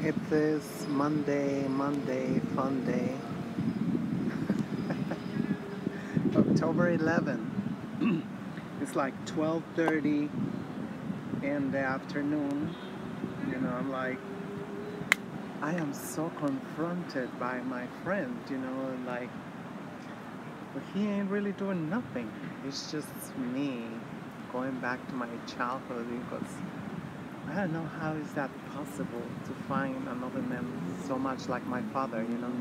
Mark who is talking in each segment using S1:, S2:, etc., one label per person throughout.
S1: It is Monday, Monday, fun day. October 11. it's like 12:30 in the afternoon. You know, I'm like I am so confronted by my friend, you know, like but he ain't really doing nothing. It's just me going back to my childhood because I don't know how is that possible to find another man so much like my father, you know.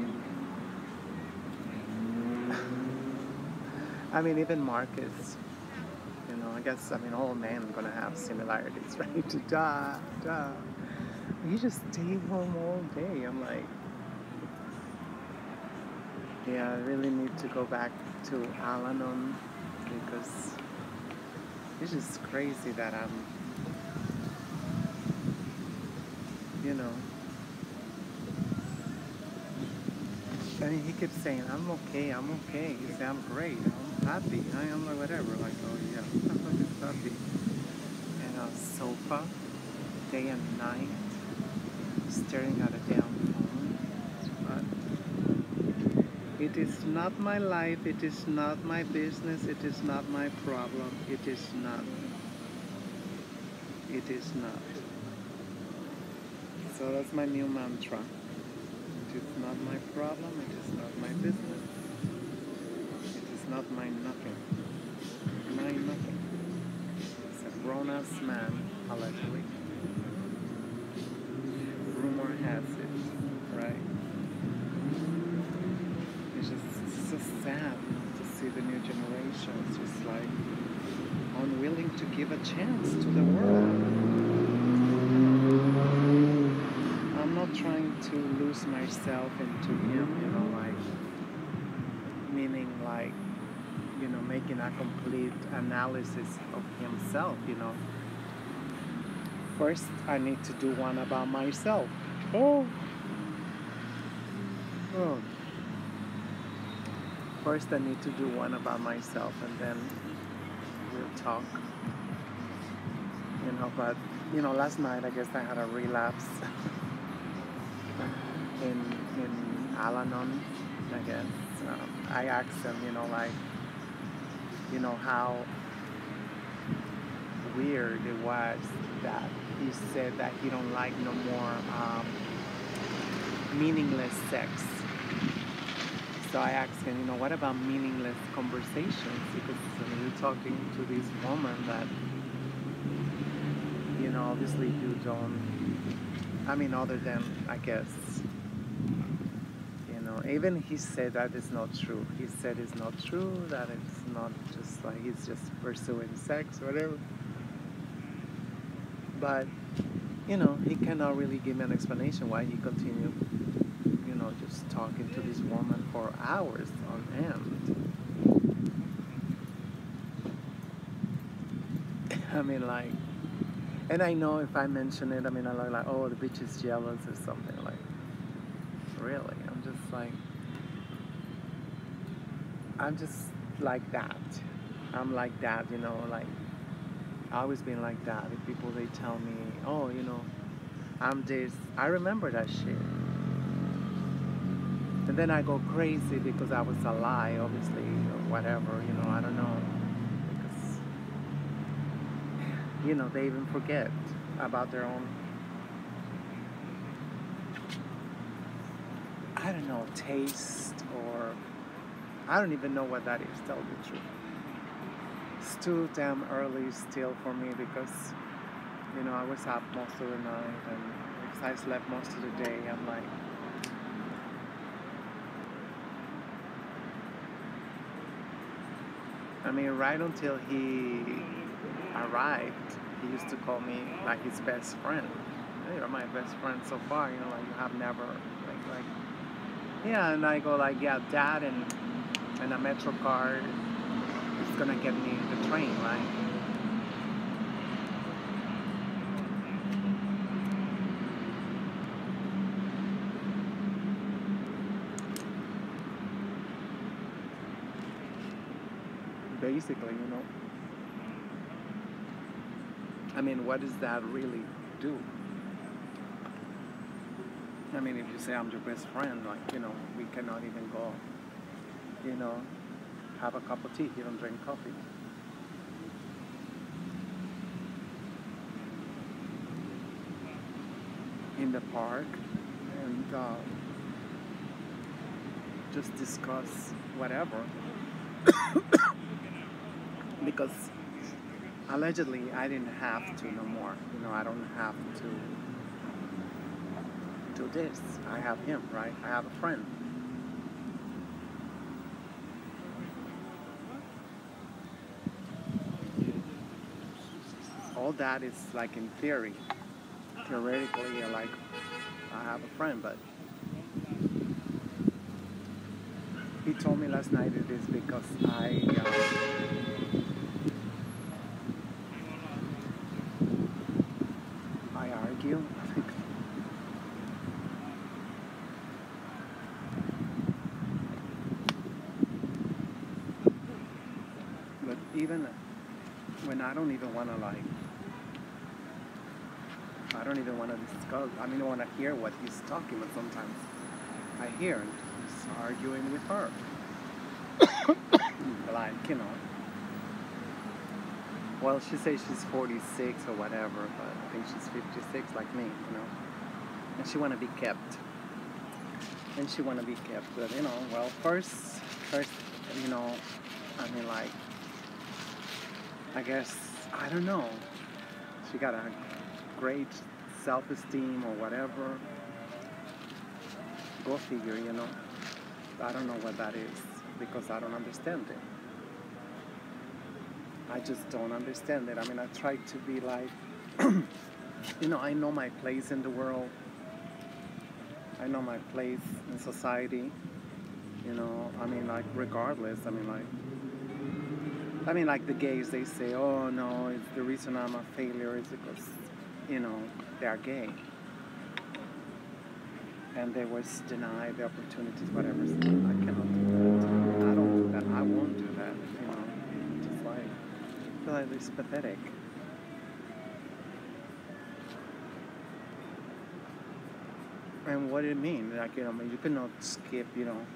S1: I mean, even Marcus, you know, I guess, I mean, all men are gonna have similarities, right? Da, da. You just stay home all day. I'm like, yeah, I really need to go back to Al Anon because it's just crazy that I'm you know. I mean, he kept saying, I'm okay, I'm okay. He said, I'm great, I'm happy. I am like, whatever. Like, oh, yeah, I'm just happy. And a sofa, day and night, staring at a damn phone. But it is not my life, it is not my business, it is not my problem, it is not. It is not. So that's my new mantra. It is not my problem, it is not my business. It is not my nothing. My nothing. It's a grown ass man, allegedly. Rumor has it, right? It's just so sad to see the new generation. It's just like unwilling to give a chance to the world. I'm not trying to lose myself into him, you mm-hmm. know, like, meaning like, you know, making a complete analysis of himself, you know. First, I need to do one about myself. Oh. Oh. First, I need to do one about myself, and then we'll talk. You know, but you know, last night I guess I had a relapse in in Al-Anon. I guess um, I asked him, you know, like, you know how weird it was that he said that he don't like no more um, meaningless sex. So I asked him, you know, what about meaningless conversations? Because I mean, you're talking to this woman that you know, obviously you don't, I mean, other than, I guess, even he said that is not true. He said it's not true, that it's not just like he's just pursuing sex, whatever. But, you know, he cannot really give me an explanation why he continued, you know, just talking to this woman for hours on end. I mean, like, and I know if I mention it, I mean, I look like, oh, the bitch is jealous or something. Like, really? Just like, I'm just like that. I'm like that, you know, like, I always been like that. If people, they tell me, oh, you know, I'm this, I remember that shit. And then I go crazy because I was a lie, obviously, or whatever, you know, I don't know. Because, you know, they even forget about their own, I don't know, taste or, I don't even know what that is, tell the truth. It's too damn early still for me because, you know, I was up most of the night and because I slept most of the day, I'm like, I mean, right until he arrived, he used to call me like his best friend. You're my best friend so far, you know, like you have never, like, like, yeah, and I go like, yeah, dad and, and a Metro card is gonna get me the train, right? Basically, you know. I mean, what does that really do? I mean, if you say I'm your best friend, like, you know, we cannot even go, you know, have a cup of tea. You don't drink coffee. In the park and uh, just discuss whatever. because allegedly I didn't have to no more. You know, I don't have to this. I have him, right? I have a friend. All that is like in theory. Theoretically, like I have a friend, but he told me last night it is because I. Uh, I argue. but even when I don't even want to like, I don't even want to discuss. I mean, I want to hear what he's talking, but sometimes I hear he's arguing with her. like, you know. Well, she says she's 46 or whatever, but I think she's 56 like me, you know. And she want to be kept. And she want to be kept. But, you know, well, first, first, you know, I mean, like, I guess, I don't know. She got a great self-esteem or whatever. Go figure, you know. I don't know what that is because I don't understand it. I just don't understand it. I mean, I try to be like, you know, I know my place in the world. I know my place in society. You know, I mean, like, regardless. I mean, like, I mean, like the gays, they say, oh no, it's the reason I'm a failure is because, you know, they are gay. And they was denied the opportunities, whatever. So I cannot do that. I don't do that. I won't do that, you know. Just like, I feel like it's pathetic. And what did it mean? Like, you know, you cannot skip, you know. I'm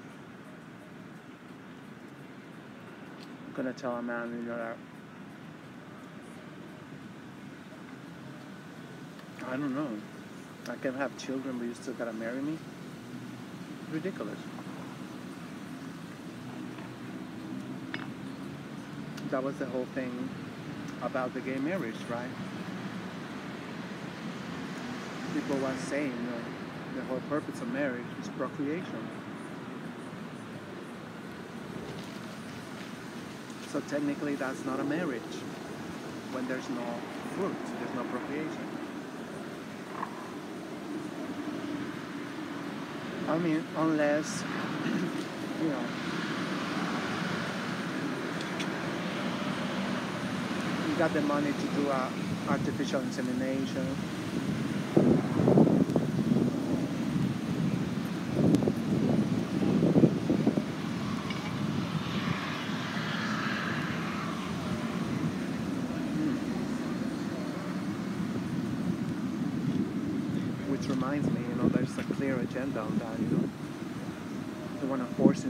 S1: gonna tell a man, you know, that I don't know. I can have children, but you still gotta marry me. Ridiculous. That was the whole thing about the gay marriage, right? People were saying you know, the whole purpose of marriage is procreation. So technically, that's not a marriage when there's no fruit, there's no procreation. I mean, unless, you know, you got the money to do a artificial insemination. Which reminds me, you know, there's a clear agenda on that, you know. They want to force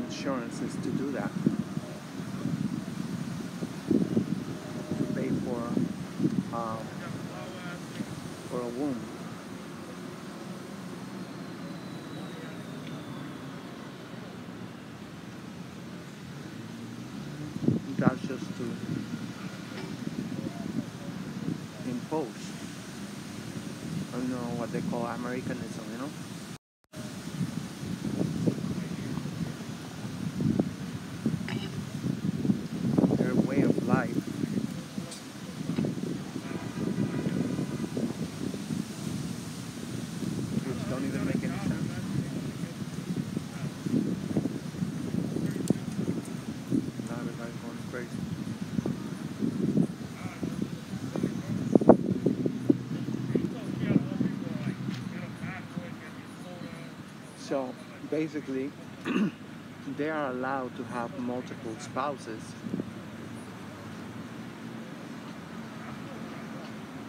S1: to do that. To pay for, um, for a womb. That's just to impose. I don't know what they call Americanism, you know? Their way of life. Which don't even make any sense. Now everybody's going crazy. So basically, they are allowed to have multiple spouses.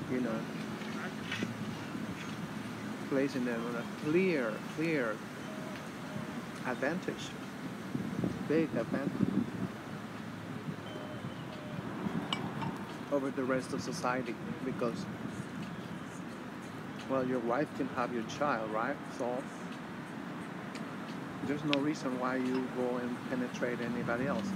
S1: You know, placing them on a clear, clear advantage, big advantage over the rest of society because, well, your wife can have your child, right? So there's no reason why you go and penetrate anybody else.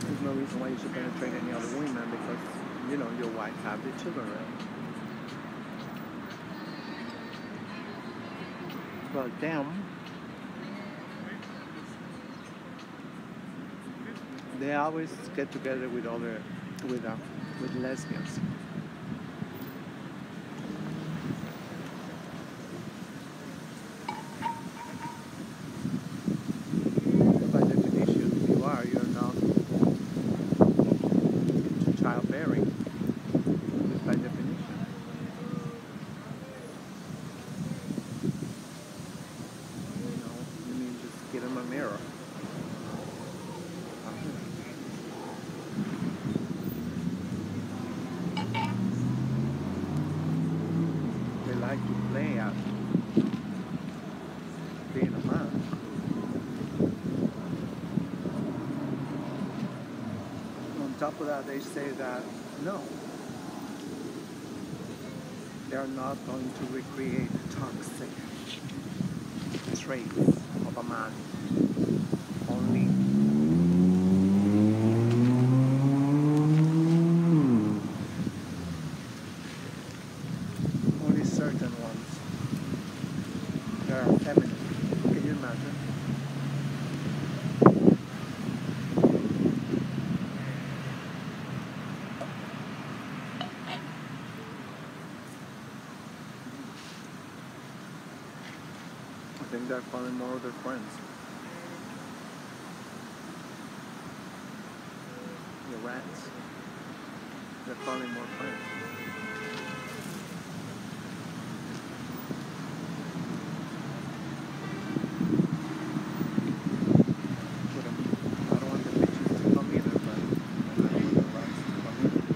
S1: There's no reason why you should penetrate any other women because, you know, your wife have the children. Well, them, they always get together with other, with, uh, with lesbians. by definition, you are, you're not into childbearing, just by definition. You know, you mean just get him a mirror. They like to play at being a man. They say that no, they're not going to recreate toxic traits of a man. Only only certain ones that are feminine. Can you imagine? I think they're calling more of their friends. The rats. They're calling more friends. But, um, I don't want the bitches to come either, but I don't want the rats to come either.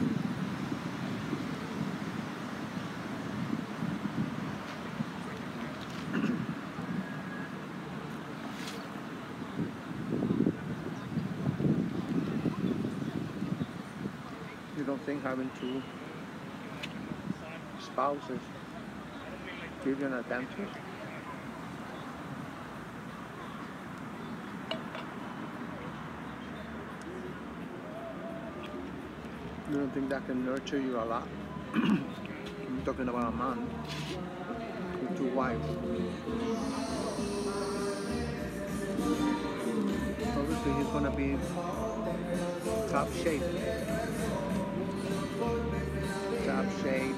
S1: You having two spouses give you an advantage? You don't think that can nurture you a lot? I'm talking about a man with two wives. Obviously, he's gonna be top shape. Top shape.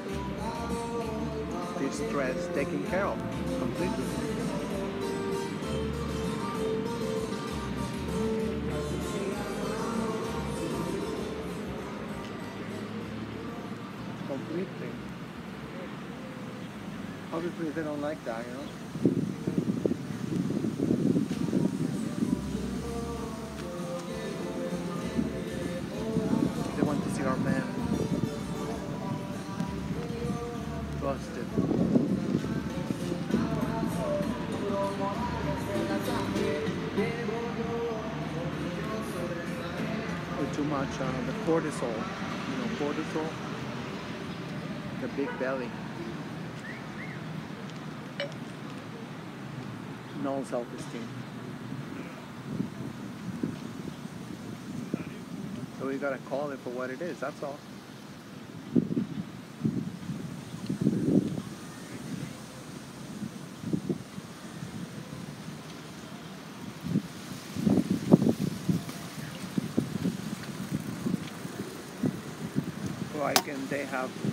S1: This stress taken care of completely. Completely. Obviously, they don't like that, you know. No self-esteem. So we gotta call it for what it is, that's all. Why can they have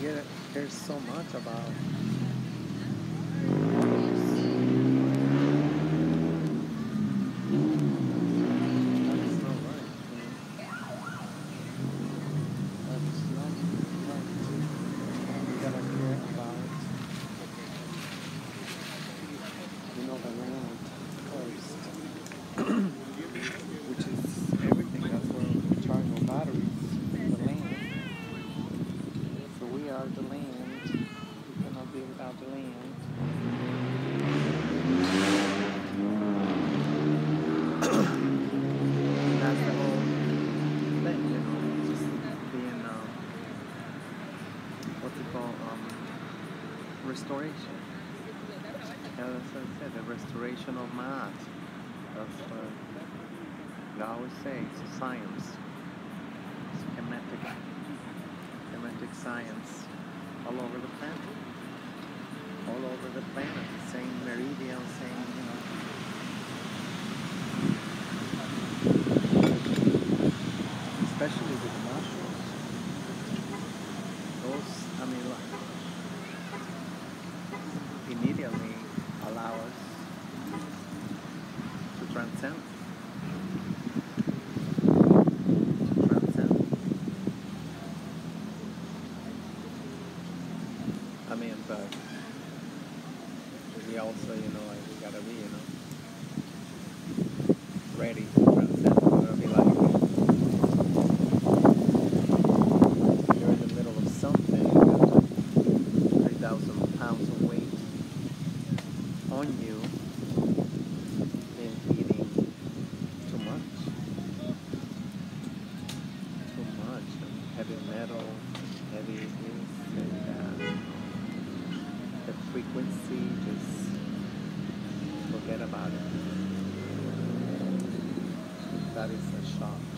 S1: He there's so much about of my art. That's what I always say, it's a science. It's schematic, schematic science all over the planet. and um, the frequency, just forget about it. That is a shock.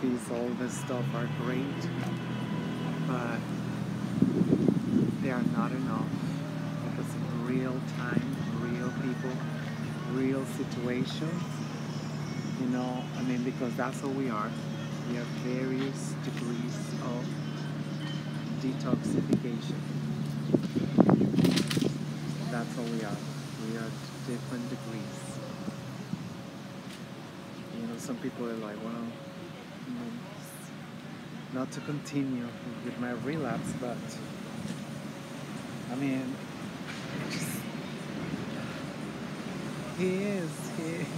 S1: Philosophies, all this stuff are great, but they are not enough because in real time, real people, real situations, you know, I mean, because that's all we are. We have various degrees of detoxification. That's all we are. We are different degrees. You know, some people are like, well, not to continue with my relapse, but I mean, he is, he is.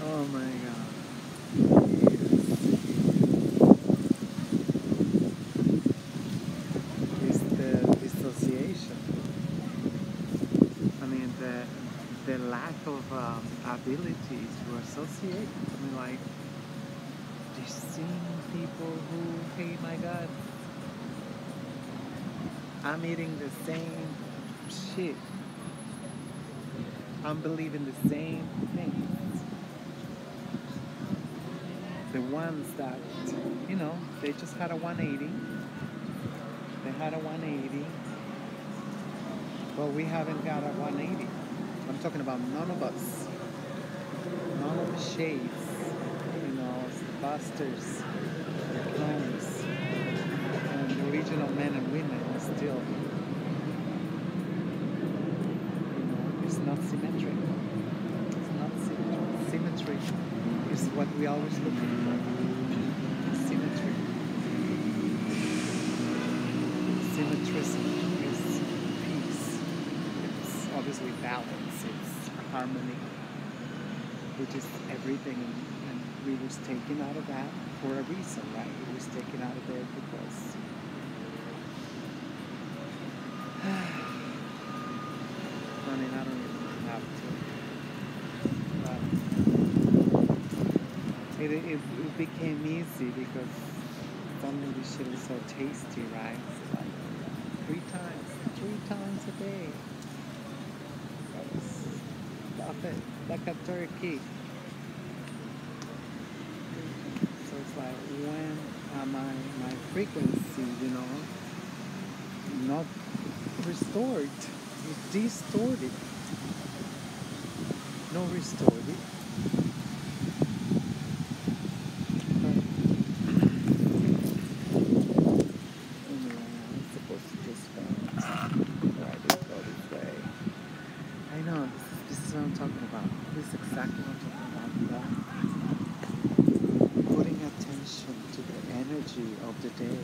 S1: Oh my god. He is, he is. It's the dissociation. I mean, the, the lack of um, ability to associate. Seeing people who, hey, my god, I'm eating the same shit. I'm believing the same things. The ones that, you know, they just had a 180. They had a 180. But we haven't got a 180. I'm talking about none of us. None of the shades. The clones, and the original men and women still it's not symmetric. It's not symmetric. Symmetry is what we always looking for. Symmetry. Symmetry is peace. It's obviously balance. It's harmony, which is everything. We was taken out of that for a reason, right? We was taken out of there because I I don't even have to. It, it, it became easy because suddenly this shit is so tasty, right? Like three times, three times a day. Stuff it like a turkey. So it's like, when uh, am I, my frequency, you know, not restored? Distorted. No restored. Anyway, I'm supposed to just go. Why did it go this way? I know, this is, this is what I'm talking about. This is exactly what I'm talking about. Yeah. Putting attention to the energy of the day,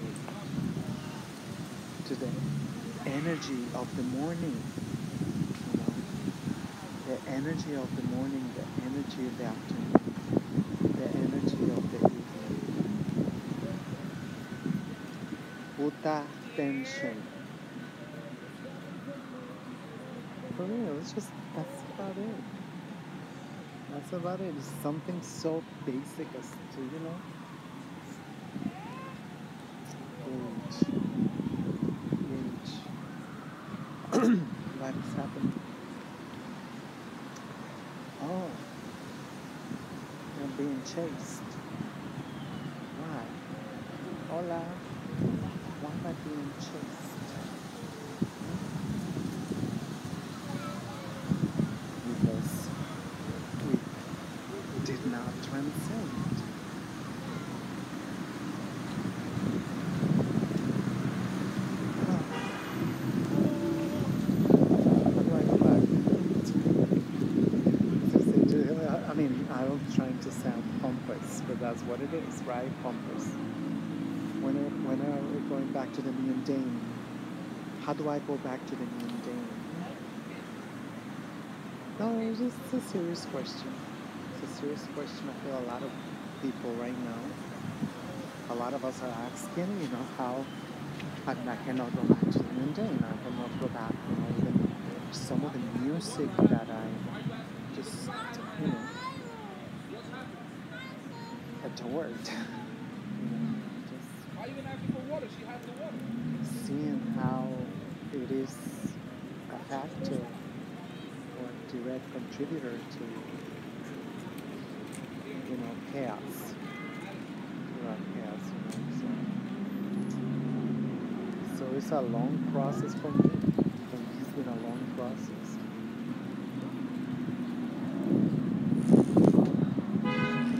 S1: to the energy of the morning, you know, the energy of the morning, the energy of the afternoon, the energy of the evening. Put tension. For real, it's just that's about it. That's about it. It's something so basic as to, you know, gauge. Gauge. what is happening? Oh, you're being chased. Why? Hola. Why am I being chased? Because we did not transcend. How do I go back? I mean, I'm trying to sound pompous, but that's what it is, right? Pompous. When are, when are we going back to the mundane? How do I go back to the mundane? No, it's just a serious question. It's a serious question. I feel a lot of people right now, a lot of us are asking, you know, how I, I cannot go back to the mundane. I cannot go back, you know, even some of the music that I just, you know, adored. You know, just
S2: I even asked for water. She has water.
S1: seeing how it is a factor or direct contributor to you know chaos. Chaos, you know. So, so it's a long process. For me, It's been a long process.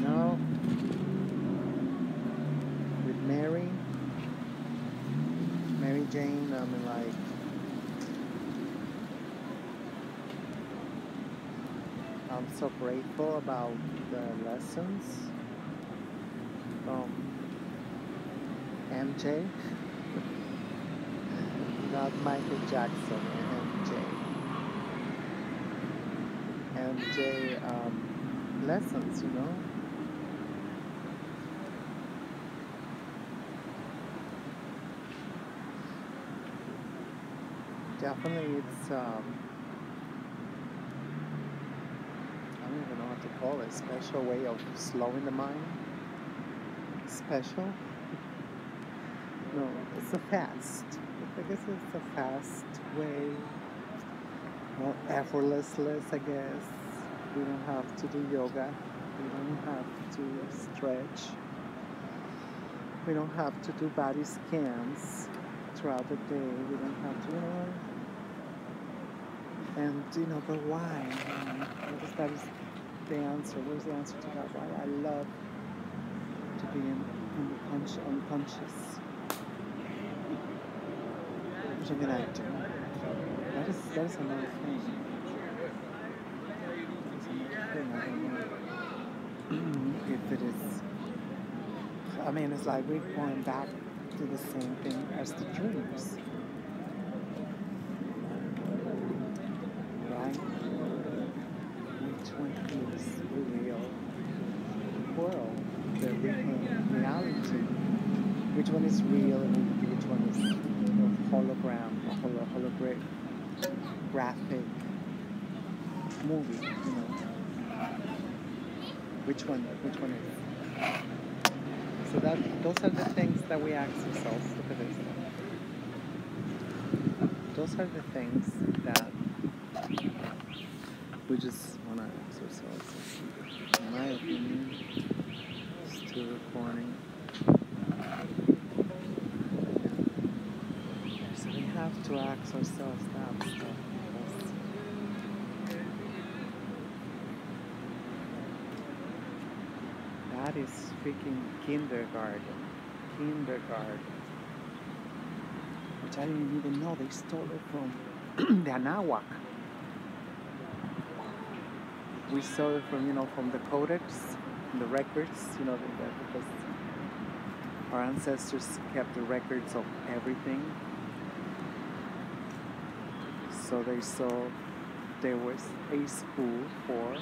S1: Now with Mary, Mary Jane, I mean like I'm so grateful about the lessons from MJ. Not Michael Jackson and MJ. MJ um, lessons, you know. Definitely, it's um, I don't even know what to call it. Special way of slowing the mind. Special. No, it's a fast. I guess it's a fast way. More effortlessness, I guess. We don't have to do yoga. We don't have to stretch. We don't have to do body scans throughout the day. We don't have to, you know. And you know, but why? What is that the answer. Where's the answer to that? Why I love to be in, in the punch, unconscious. Which I'm gonna do. That is that is another thing. If it is. I mean, it's like we're going back to the same thing as the dreams. Right? Which one is the real world, the real reality? Which one is real and which one is you know, hologram, or holo, holographic movie, you know? Which one, which one is? So that those are the things that we ask ourselves. Look at this. Those are the things that we just want to ask ourselves. In my opinion, still recording. So we have stuff. That is freaking kindergarten. Kindergarten. Which I didn't even know they stole it from the Anahuac. We stole it from, you know, from the codex, the records, you know, because our ancestors kept the records of everything. So they saw there was a school for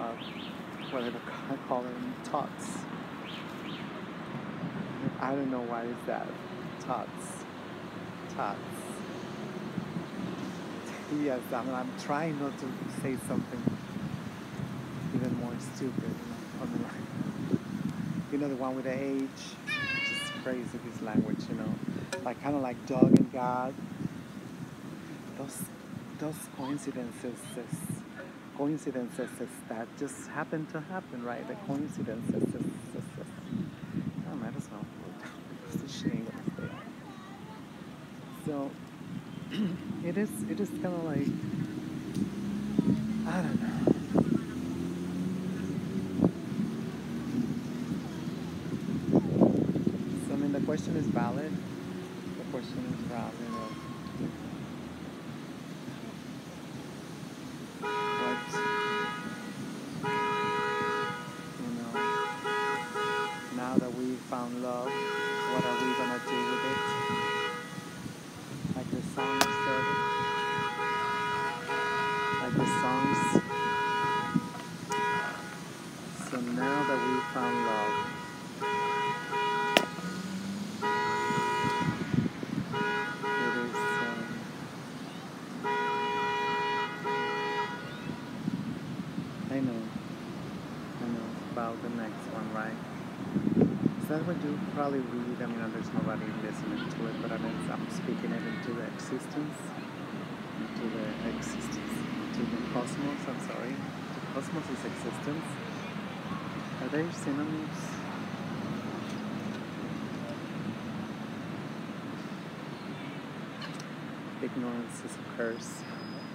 S1: uh, whatever I call them, tots. I don't know why is that. Tots. Tots. yes, I'm, I'm trying not to say something even more stupid. On the line. You know the one with the H, is crazy. This language, you know, like kind of like dog and God. Those those coincidences coincidences that just happen to happen, right? The coincidences. I might as well stay. So it is. It is kind of like I don't know. So I mean, the question is valid. The question is valid. Of what you know now that we found love what are we gonna do with it like the song said like the songs so now that we found love it is um, I know I know about the next one, right? Is that what you probably read? I mean, uh, there's nobody listening to it, but I mean, I'm speaking it into the existence, into the existence, to the cosmos. I'm sorry, The cosmos' is existence. Are they synonyms? Ignorance is a curse.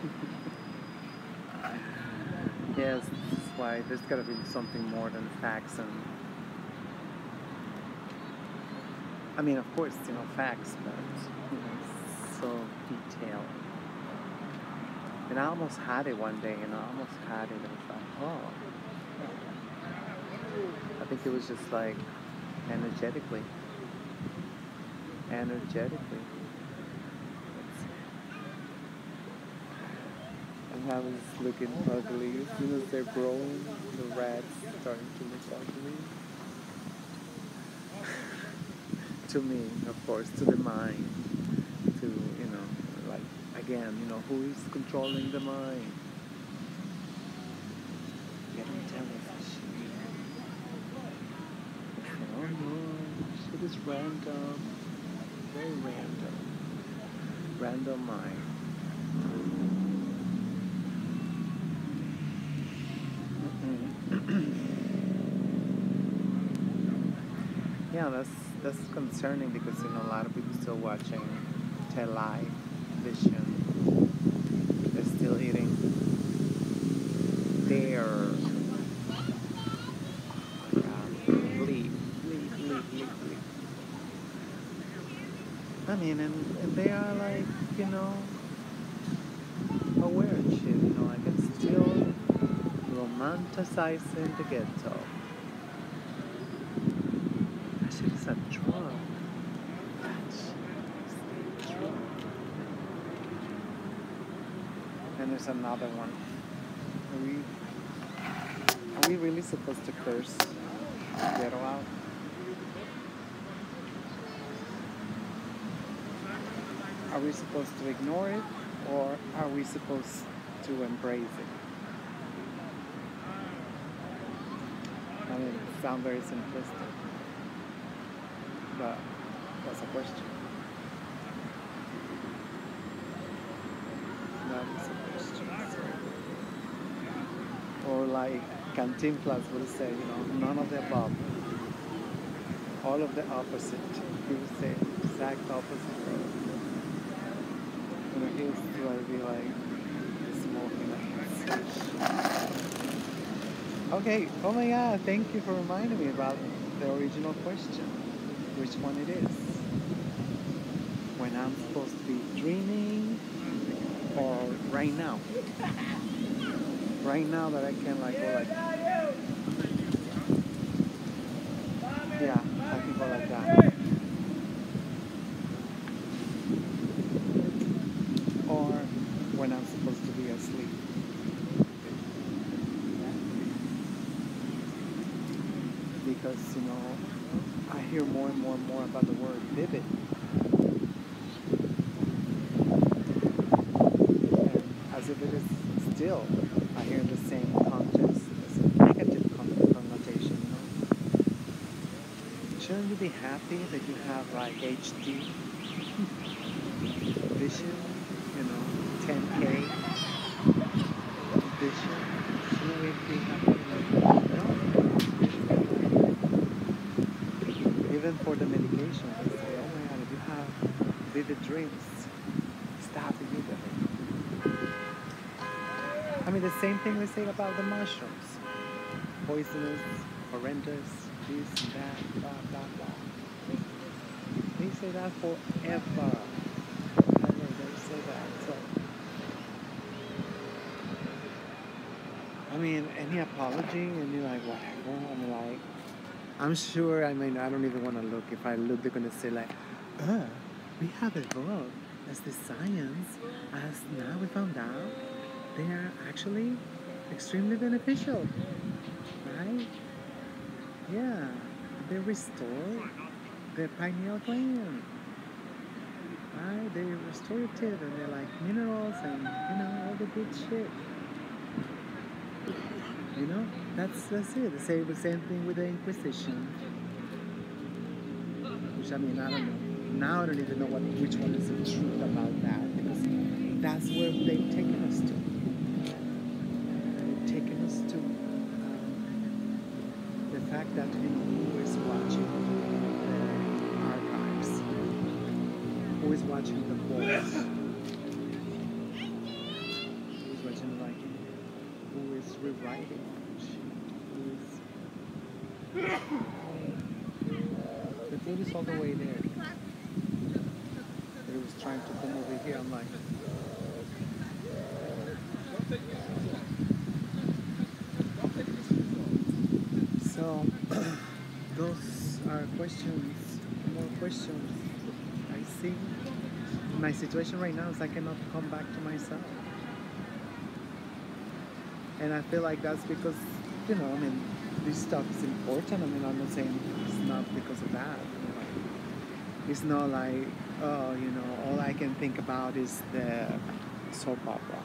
S1: yes, that's why there's got to be something more than facts and. I mean, of course, you know, facts, but you know, so detailed. And I almost had it one day, and I almost had it. I was like, oh. I think it was just like energetically. Energetically. And I was looking ugly. As soon as they're growing, the rats starting to look ugly. To me, of course, to the mind. To, you know, like, again, you know, who is controlling the mind? Random. Very random. Random mind. Mm-hmm. yeah, that's that's concerning because you know a lot of people still watching television. They're still eating their leaf. I mean, and, and they are like, you know, aware and shit, you know, like it's still romanticizing the ghetto. That shit is a drug. That shit is a. And there's another one. Are we, are we really supposed to curse ghetto out? Are we supposed to ignore it or are we supposed to embrace it? I mean, it sounds very simplistic, but that's a question. Or like Cantinflas would say, you know, none of the above. All of the opposite. He would say exact opposite. You know, he to be like smoking Okay, oh my god, thank you for reminding me about the original question. Which one it is. When I'm supposed to be dreaming or right now. Right now that I can like go like Yeah, I can go like that. Or when I'm supposed to be asleep. because you know hear more and more and more about the word vivid. And as if it is still, I hear the same context, as a negative connotation. You know, shouldn't you be happy that you have like HD vision? You know, 10K vision. Shouldn't we be happy? No. even for the medication, they say, oh my god, if you have vivid dreams, stop immediately. I mean, the same thing they say about the mushrooms. Poisonous, horrendous, this that, blah, blah, blah. They say that forever. Forever they say that. So, I mean, any apology, and you're like, whatever. I'm like, I'm sure, I mean, I don't even want to look. If I look, they're going to say, like, uh, we have evolved as the science, as now we found out they are actually extremely beneficial. Right? Yeah. They restore the pineal gland. Right? They're restorative and they're like minerals and, you know, all the good shit. You know? that's that's it. They say the same thing with the Inquisition. Which I mean, I don't know. Now I don't even know what which one is the truth about that because that's where they've taken us to. They've taken us to um, the fact that you know who is watching the archives, who is watching the books, who is watching the writing, who is rewriting, who is the food is all the way there. But it was trying to come over here. I'm like, so those are questions, more questions. I see. My situation right now is I cannot come back to myself. And I feel like that's because, you know, I mean, this stuff is important. I mean, I'm not saying it's not because of that. you know, It's not like, oh, you know, all I can think about is the soap opera,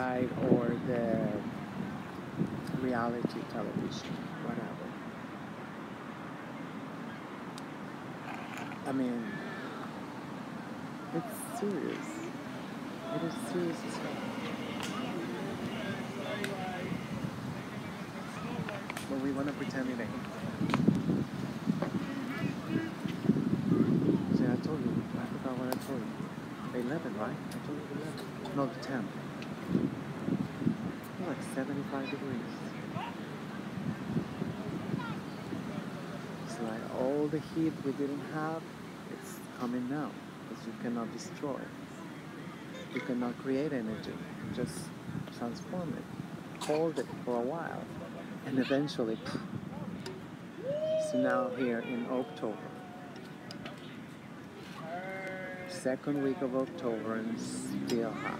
S1: right? Or the reality television, whatever. I mean, it's serious. It is serious as hell. But we want to pretend it ain't. See, I told you. I forgot what I told you. 11, right? I told you 11. No, the 10. It's like 75 degrees. It's like all the heat we didn't have, it's coming now. Because you cannot destroy. You cannot create energy. Just transform it. Hold it for a while. And eventually, so now here in October, second week of October and still hot.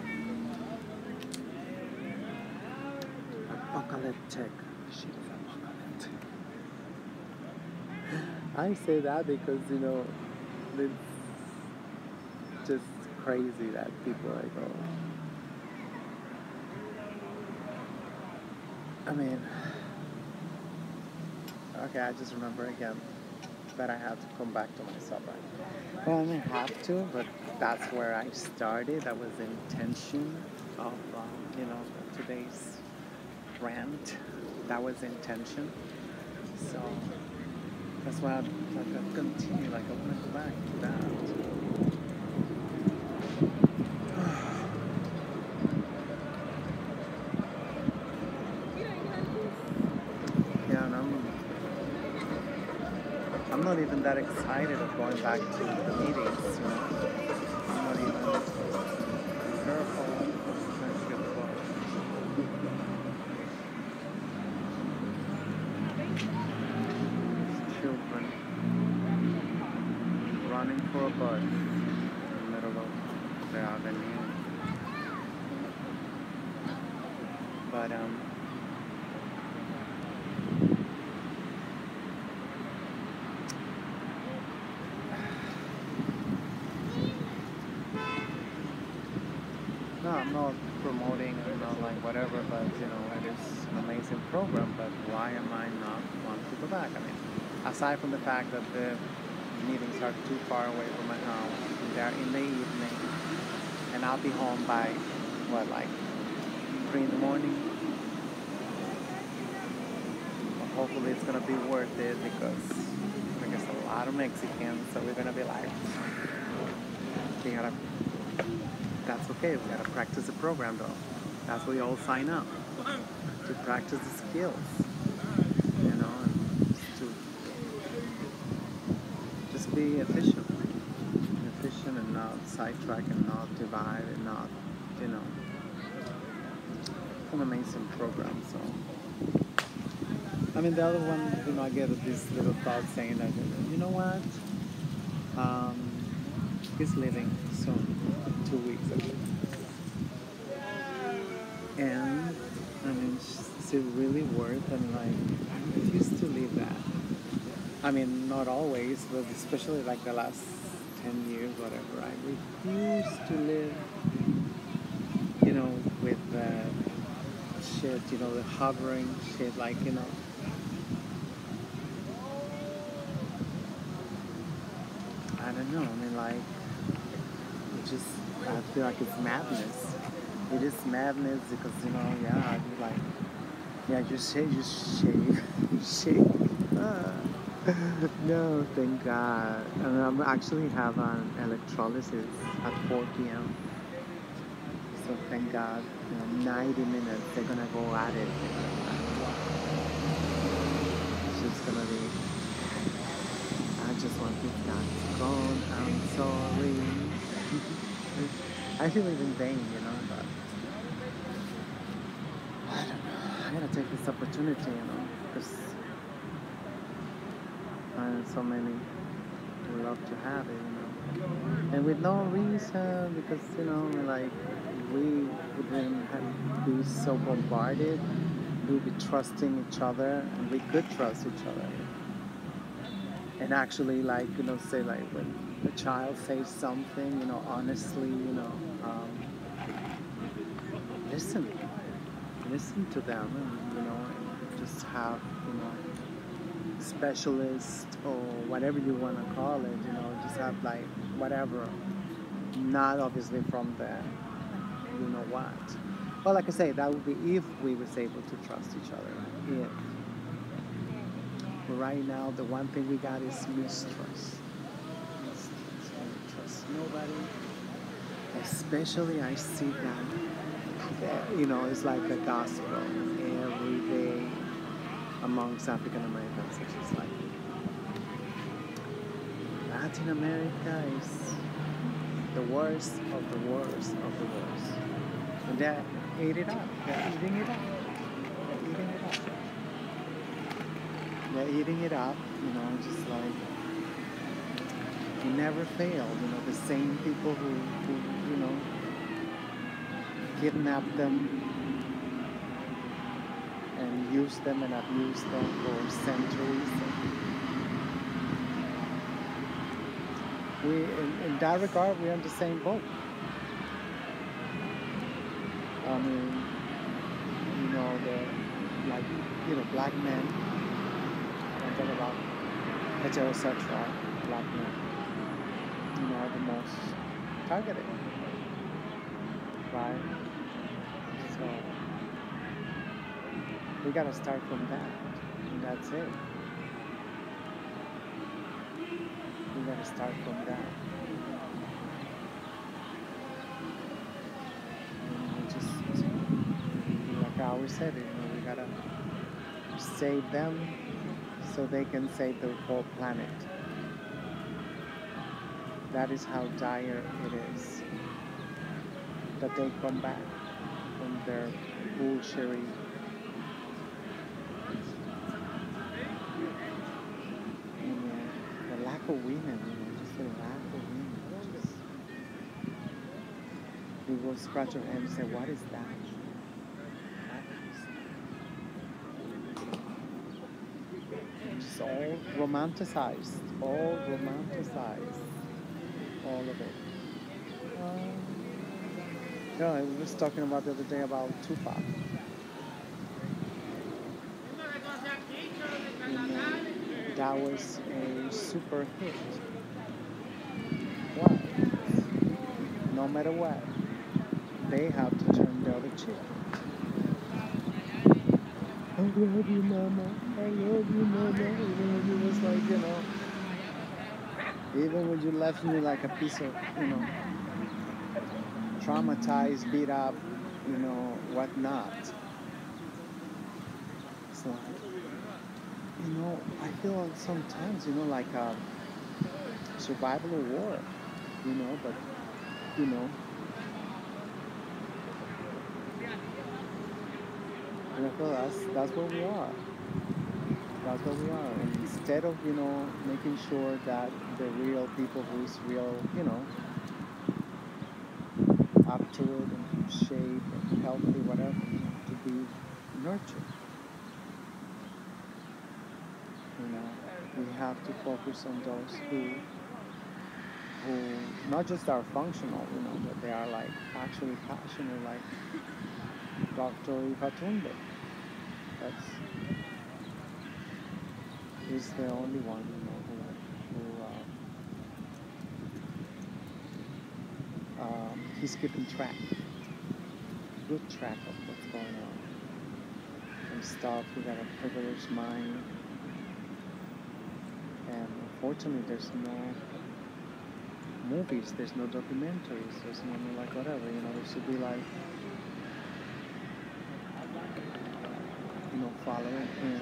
S1: Apocalyptic. She is apocalyptic. I say that because you know it's just crazy that people are like, oh. I mean, okay, I just remember again that I have to come back to myself. Right? Well, I didn't have to, but that's where I started. That was the intention of, um, you know, today's rant. That was the intention. So that's why I like I continue. Like I want to go back to that. Yeah, and I'm I'm not even that excited of going back to the meetings. Children running for a bus in the middle of the avenue. But um No, I'm not promoting, I'm not like whatever, but you know, it is an amazing program, but why am I not wanting to go back? I mean, aside from the fact that the meetings are too far away from my home, they're in the evening, and I'll be home by, what, like, 3 in the morning? But hopefully it's gonna be worth it because there's a lot of Mexicans, so we're gonna be like, we gotta that's okay. We gotta practice the program though. That's where you all sign up to practice the skills. You know, and just to just be efficient, efficient, and not sidetrack, and not divide, and not, you know, an amazing program. So. I mean, the other one, you know, I get this little thought saying that, you know what? Um, he's leaving soon, two weeks ago. And, I mean, is it really worth? Mean, like, I refuse to leave that. I mean, not always, but especially like the last 10 years, whatever. I refuse to live, you know, shit, you know, the hovering shit, like, you know. I don't know, I mean, like, it just, I feel like it's madness. It is madness because, you know, yeah, I you like, yeah, shave, you shave, you shave. Ah. no, thank God. And I'm actually have an electrolysis at 4 p.m. So thank God, you know, 90 minutes, they're gonna go at it. It's just gonna be, I just want this guy gone, I'm sorry. I feel in vain, you know, but I don't know. I gotta take this opportunity, you know, because I so many would love to have it, you know. And with no reason, because, you know, like, we wouldn't be so bombarded. We'd be trusting each other, and we could trust each other. And actually, like, you know, say, like, when a child says something, you know, honestly, you know, um, listen. Listen to them, and, you know, and just have, you know, specialist or whatever you want to call it, you know, just have like whatever. Not obviously from the you know what. Well, like I say, that would be if we was able to trust each other. If. But right now, the one thing we got is mistrust. Mistrust. Trust nobody. Especially, I see that, you know, it's like the gospel every day amongst African Americans, is like Latin America is the worst of the worst of the worst. They ate it up. They're eating it up. They're eating it up. They're eating it up, you know, just like you never fail, you know, the same people who, who you know, kidnap them and use them and abuse them for centuries. We, in, in that regard, we're in the same boat. You know, the like, you know, black men. I'm talking about heterosexual black men. You know, are the most targeted, right? So we gotta start from that, and that's it. We gotta start from that. And we just, like I always said, you know, we gotta save them so they can save the whole planet. That is how dire it is. That they come back from their bullshittery you the lack of women, you know, just the lack of women. Just, we will scratch our head and say, what is that? What is that? It's all romanticized, all romanticized, all of it. Um, yeah, I was talking about the other day about Tupac. Know, that was a super hit. Why? No matter what, they have to turn the other cheek. I love you, mama. I love you, mama. Even when you was like, you know, even when you left me like a piece of, you know, traumatized, beat up, you know, whatnot. It's like, you know, I feel sometimes, you know, like a survival of war, you know, but, you know, and I feel that's, that's where we are. That's where we are. And instead of, you know, making sure that the real people who's real, you know, up to it and shape and healthy, whatever, to be nurtured. You know, we have to focus on those who who not just are functional, you know, but they are like actually passionate, like Dr. Ifatunde. That's he's the only one you know who, who uh, um, he's keeping track, good track of what's going on and stuff. We got a privileged mind, and unfortunately, there's no movies, there's no documentaries, there's no like whatever. You know, there should be like you know, following him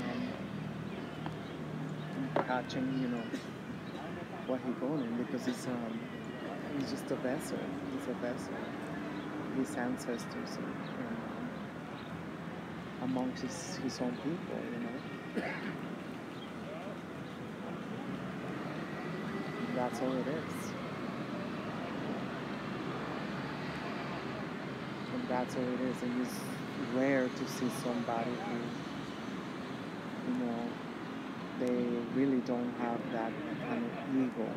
S1: and catching, you know, what he's going in because he's um he's just a vessel. He's a vessel. His ancestors and, and um, amongst his, his own people, you know. That's all it is. And that's all it is. And it's rare to see somebody who you know, they really don't have that kind of ego.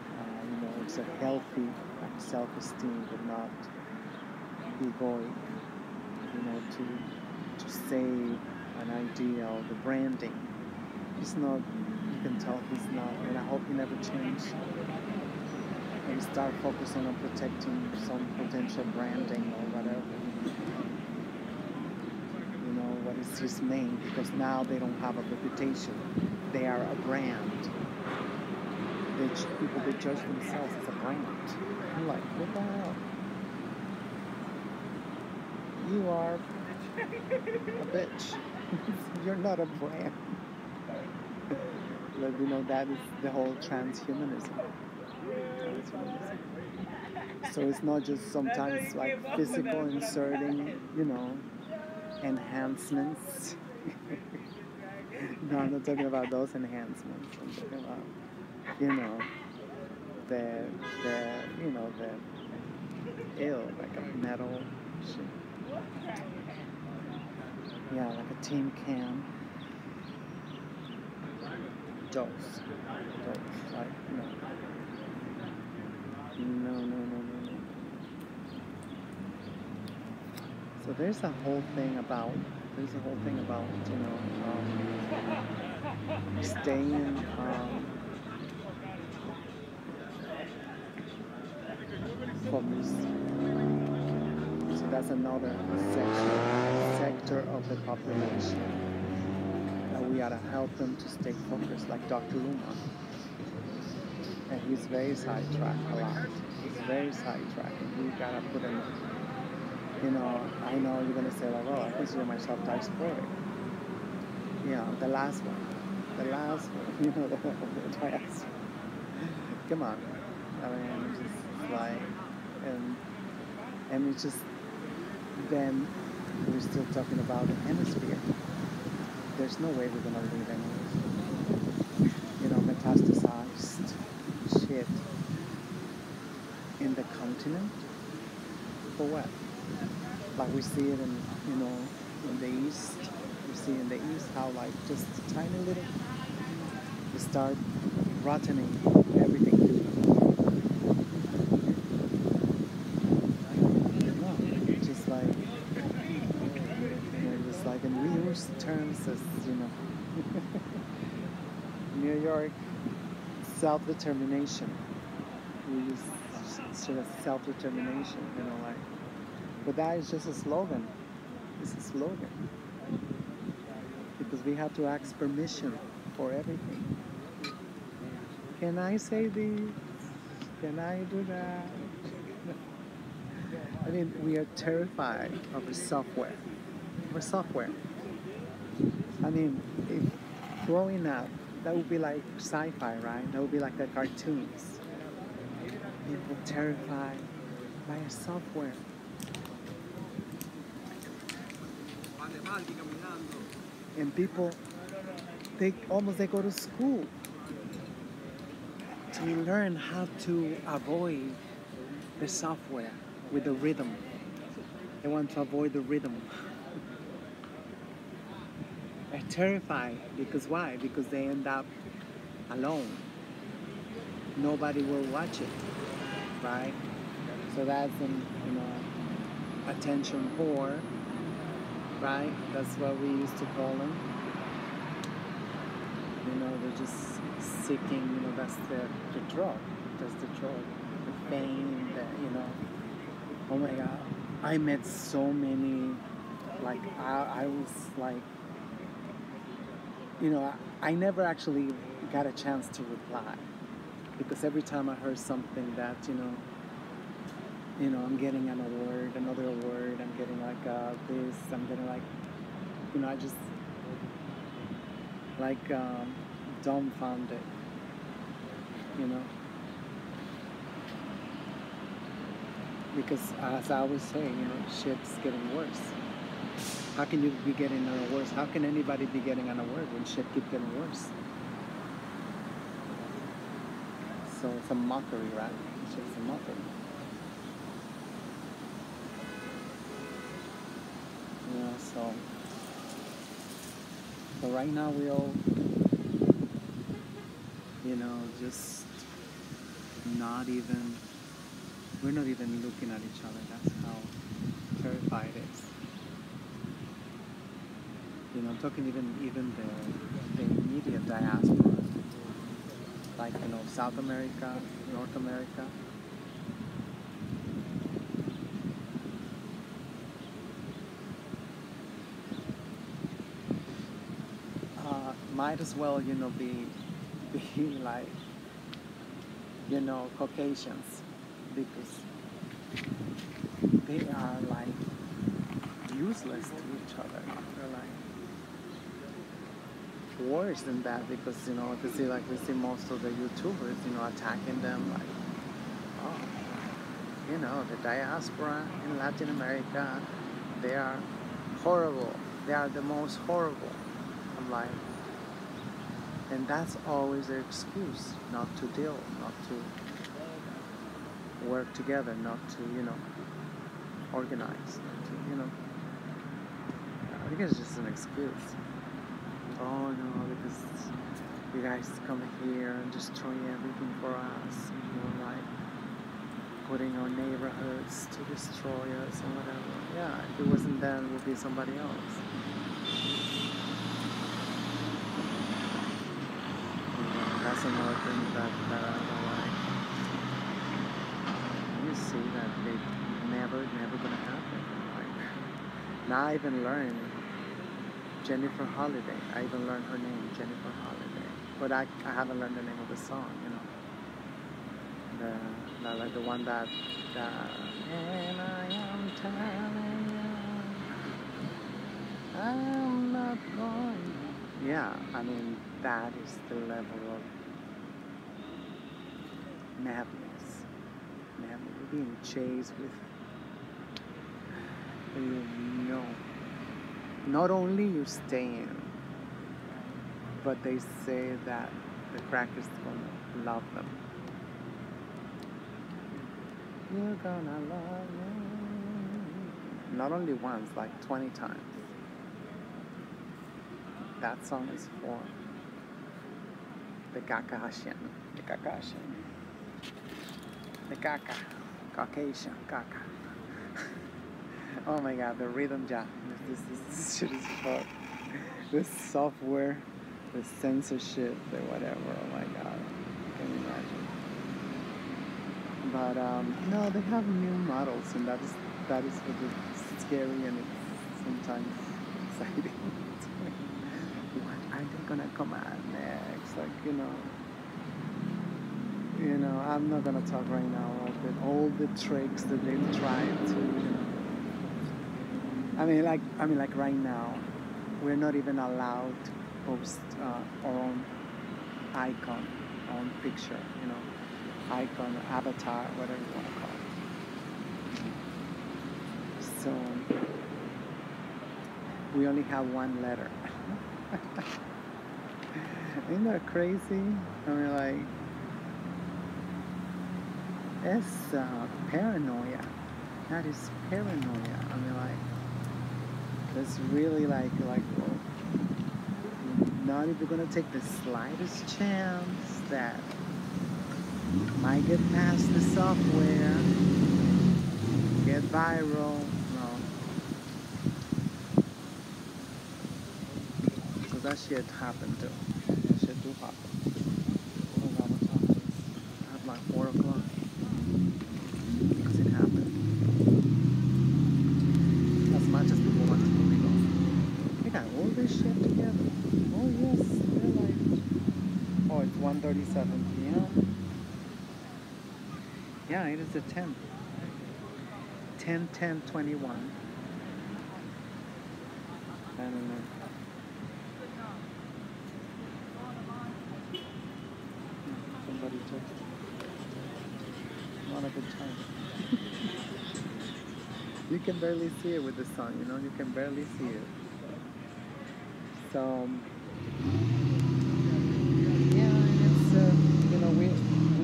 S1: Uh, you know, it's a healthy self-esteem, but not egoic. You know, to to save an idea or the branding. He's not. You can tell he's not, and I hope he never changes. And start focusing on protecting some potential branding or whatever his name because now they don't have a reputation. They are a brand. They, people they judge themselves as a brand. I'm like, what the hell? You are a bitch. You're not a brand. but you know that is the whole transhumanism. transhumanism. So it's not just sometimes like physical inserting, you know, enhancements. no, I'm not talking about those enhancements. I'm talking about, you know, the, the, you know, the ill, like a metal shit. Yeah, like a tin can. Dose. Dose. Like, no. No, no, no, no. So there's a whole thing about there's a whole thing about you know um, staying um, focused. So that's another section, sector of the population that we gotta help them to stay focused, like Dr. Luma. And he's very sidetracked a lot. He's very sidetracked, and we gotta put him you know, I know you're gonna say like, oh, I consider myself diasporic. You know, the last one, the last one, you know, the, the diaspora. Come on, I mean, just like, and and it's just then we're still talking about the hemisphere. There's no way we're gonna leave anyways. You know, metastasized shit in the continent for what? Like we see it in you know in the east. We see in the east how like just a tiny little they start rottening everything. Just like you just like in we use terms as you know New York self-determination. We use sort of self-determination you know but that is just a slogan. It's a slogan. Because we have to ask permission for everything. Can I say this? Can I do that? I mean, we are terrified of the software. Of software. I mean, if growing up, that would be like sci-fi, right? That would be like the cartoons. People terrified by a software. And people they almost they go to school to learn how to avoid the software with the rhythm. They want to avoid the rhythm. They're terrified because why? Because they end up alone. Nobody will watch it, right? So that's an, you know attention whore, right? That's what we used to call them. You know, they're just seeking, you know, that's the, the drug. That's the drug. The fame, the, you know. Oh my God. I met so many, like, I, I was like, you know, I, I never actually got a chance to reply because every time I heard something that, you know, you know, I'm getting an award, another award, I'm getting like uh, this, I'm getting like, you know, I just like um, dumbfounded, you know. Because as I always say, you know, shit's getting worse. How can you be getting an award? How can anybody be getting an award when shit keep getting worse? So it's a mockery, right? It's just a mockery. So right now we all you know, just not even we're not even looking at each other. That's how terrified it is. You know, I'm talking even even the the immediate diaspora. Like, you know, South America, North America. Uh, might as well, you know, be be like, you know, Caucasians because they are like useless to each other. They're like worse than that because you know we see like we see most of the YouTubers, you know, attacking them like, oh, you know, the diaspora in Latin America, they are horrible. They are the most horrible. I'm like, and that's always their excuse not to deal, not to work together, not to, you know, organize, to, you know. I think it's just an excuse. Oh no, because you guys come here and destroy everything for us, you know, like putting our neighborhoods to destroy us and whatever. Yeah, if it wasn't them, it would be somebody else. That's another thing that, that I don't like. You see that they never, never gonna happen. Like, now I even learned Jennifer Holliday. I even learned her name, Jennifer Holliday. But I, I haven't learned the name of the song, you know. The, the like the one that, that and I am telling you, I'm not going. Yeah, I mean that is the level of madness. Madness. You're being chased with you know not only you staying, but they say that the crackers gonna love them. You're gonna love me. Not only once, like 20 times. That song is for the Caucasian. The Caucasian. The Kaka. Caucasian. caca. oh my god, the rhythm jam. This, this, this shit is fuck. This software, the censorship, the whatever. Oh my god. Can you imagine? But um, no, they have new models, and that is that is what is scary and it's sometimes exciting. what are they gonna come out next? Like you know, you know. I'm not gonna talk right now about all the tricks that they've tried to. You know, I mean, like I mean, like right now, we're not even allowed to post uh, our own icon, our own picture. You know icon, avatar, whatever you want to call it. So we only have one letter. Isn't that crazy? I mean, like, that's uh, paranoia. That is paranoia. I mean, like, that's really like, like, well, not even gonna take the slightest chance that might get past the software, get viral. No. That shit happened too. That shit do happen. 10th. 10 10 21. I don't know. Somebody texted. Not a good time. you can barely see it with the sun, you know, you can barely see it. So, yeah, and it's, uh, you know, we,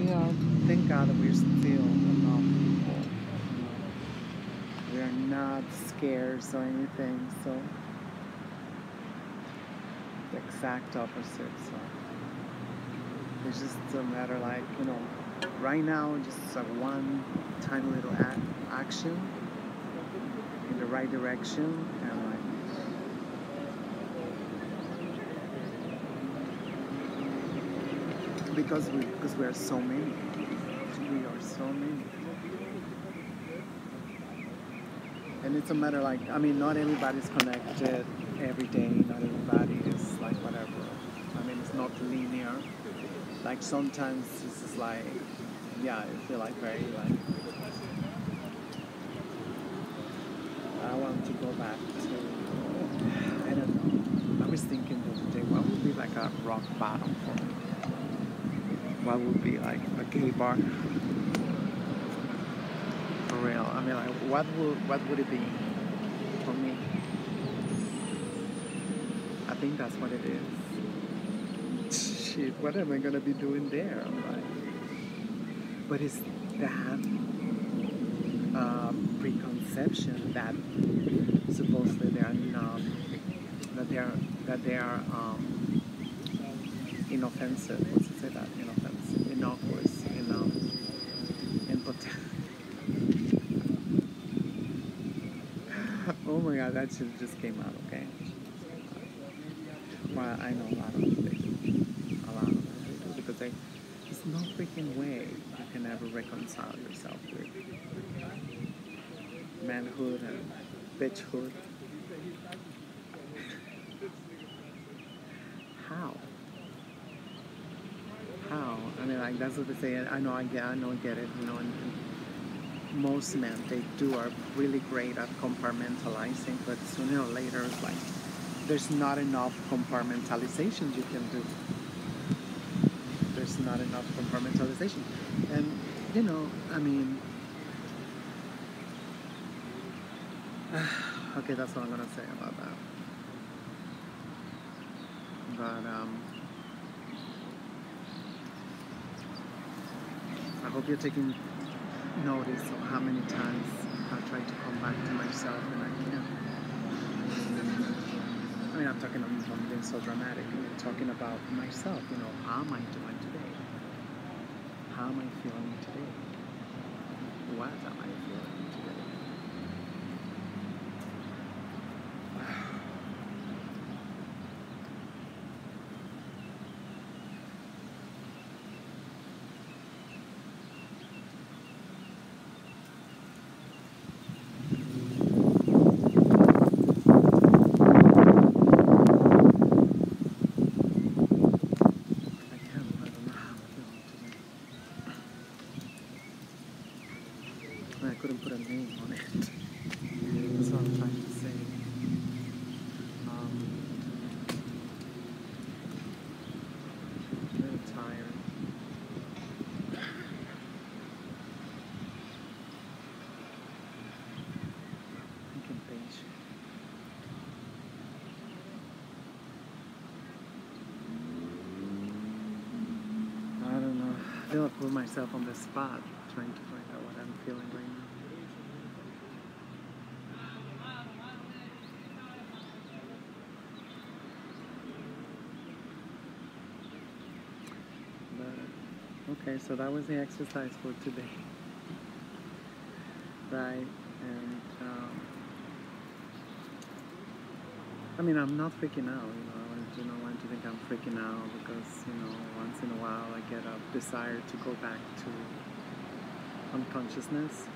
S1: we are, thank God that we're still enough people. You know. We are not scarce or anything, so the exact opposite. So it's just a matter like you know, right now just a one tiny little action in the right direction, and like because we because we are so many, we are so many. And it's a matter like I mean, not everybody's connected every day. Not everybody is like whatever. I mean, it's not linear. Like sometimes it's just like, yeah, I feel like very like. I want to go back to. I don't know. I was thinking the other day, what would be like a rock bottom for me? What would be like a gay bar? I mean, like, what would what would it be for me? I think that's what it is. Shit, what am I gonna be doing there? I'm like, but it's that uh, preconception that supposedly they are not that they are that they are um? Inoffensive, innocuous, in um, impotent. That shit just came out, okay? Well, I know a lot of them. A lot of them do because they, there's no freaking way you can ever reconcile yourself with manhood and bitchhood. How? How? I mean, like that's what they say. I know, I get, I know, get it. You know, and, and most men they do are really great at compartmentalizing, but sooner or later, it's like there's not enough compartmentalization you can do. There's not enough compartmentalization, and you know, I mean, okay, that's all I'm gonna say about that. But um, I hope you're taking notice of how many times I've tried to come back to myself and I can't. I mean, I'm talking, I'm, I'm being so dramatic. I'm talking about myself. You know, how am I doing today? How am I feeling today? What am I feeling today? I can't. I don't know how I'm feeling today. I couldn't put a name on it. That's what I'm trying to say. Um, I'm really tired. I'm impatient. I don't know. I I put myself on the spot trying to find out what I'm feeling right now. Okay, so that was the exercise for today. Right, and um, I mean, I'm not freaking out, you know. you know, why do you think I'm freaking out? Because, you know, once in a while I get a desire to go back to unconsciousness.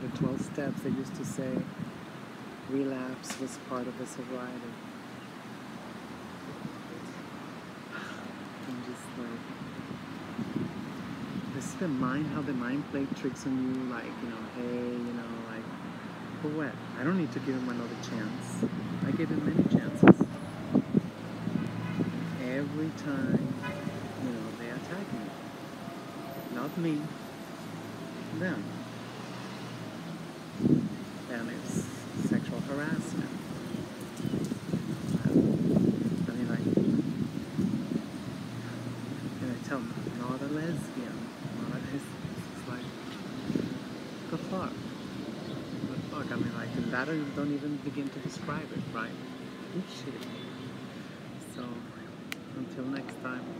S1: The 12 steps they used to say relapse was part of the sobriety. I'm just like, the mind, how the mind play tricks on you, like, you know, hey, you know, like, for what? I don't need to give him another chance. I gave him many chances. Every time, you know, they attack me. Not me, them. And it's sexual harassment. I mean, like, and I tell them, not a lesbian, not a lesbian. It's like, the fuck? The fuck? I mean, I don't even begin to describe it, right? So, until next time.